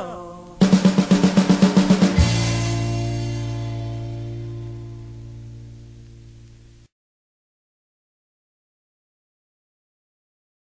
Oh.